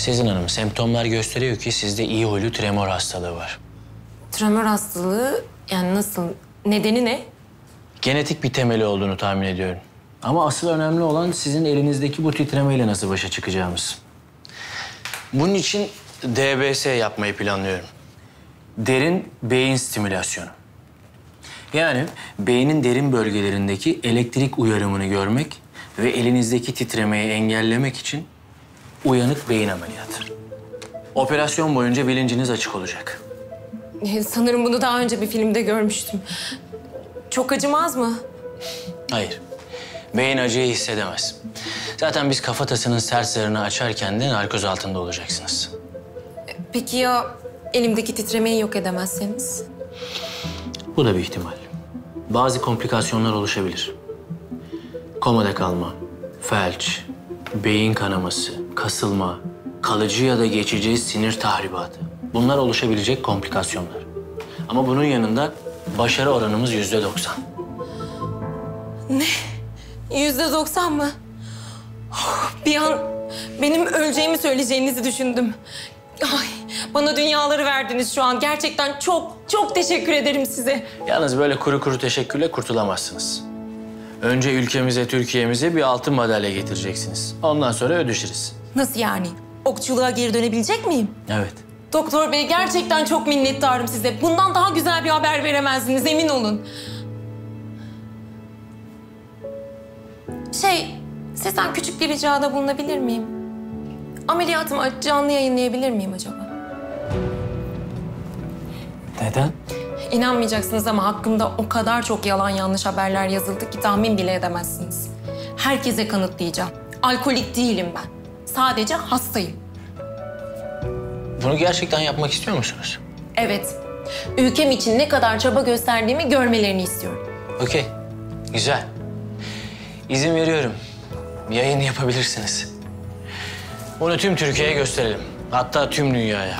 Sezin Hanım, semptomlar gösteriyor ki sizde iyi huylu tremor hastalığı var. Tremor hastalığı yani nasıl? Nedeni ne? Genetik bir temeli olduğunu tahmin ediyorum. Ama asıl önemli olan sizin elinizdeki bu titremeyle nasıl başa çıkacağımız. Bunun için DBS yapmayı planlıyorum. Derin beyin stimülasyonu. Yani beynin derin bölgelerindeki elektrik uyarımını görmek ve elinizdeki titremeyi engellemek için uyanık beyin ameliyatı. Operasyon boyunca bilinciniz açık olacak. Ee, Sanırım bunu daha önce bir filmde görmüştüm. Çok acımaz mı? Hayır. Beyin acıyı hissedemez. Zaten biz kafatasının sert zarını açarken de narkoz altında olacaksınız. Peki ya elimdeki titremeyi yok edemezseniz? Bu da bir ihtimal. Bazı komplikasyonlar oluşabilir. Komada kalma, felç, beyin kanaması, kasılma, kalıcı ya da geçici sinir tahribatı. Bunlar oluşabilecek komplikasyonlar. Ama bunun yanında başarı oranımız yüzde doksan. Yüzde doksan mı? Oh, Bir an benim öleceğimi söyleyeceğinizi düşündüm. Ay, bana dünyaları verdiniz şu an. Gerçekten çok çok teşekkür ederim size. Yalnız böyle kuru kuru teşekkürle kurtulamazsınız. Önce ülkemize, Türkiye'mize bir altın madalya getireceksiniz. Ondan sonra ödüşürüz. Nasıl yani? Okçuluğa geri dönebilecek miyim? Evet. Doktor bey gerçekten çok minnettarım size. Bundan daha güzel bir haber veremezdiniz emin olun. Şey, sizden küçük bir ricada bulunabilir miyim? Ameliyatımı canlı yayınlayabilir miyim acaba? Neden? İnanmayacaksınız ama hakkımda o kadar çok yalan yanlış haberler yazıldı ki tahmin bile edemezsiniz. Herkese kanıtlayacağım. Alkolik değilim ben. Sadece hastayım. Bunu gerçekten yapmak istiyor musunuz? Evet, ülkem için ne kadar çaba gösterdiğimi görmelerini istiyorum. Okey. Güzel. İzin veriyorum. Yayın yapabilirsiniz. Bunu tüm Türkiye'ye gösterelim. Hatta tüm dünyaya.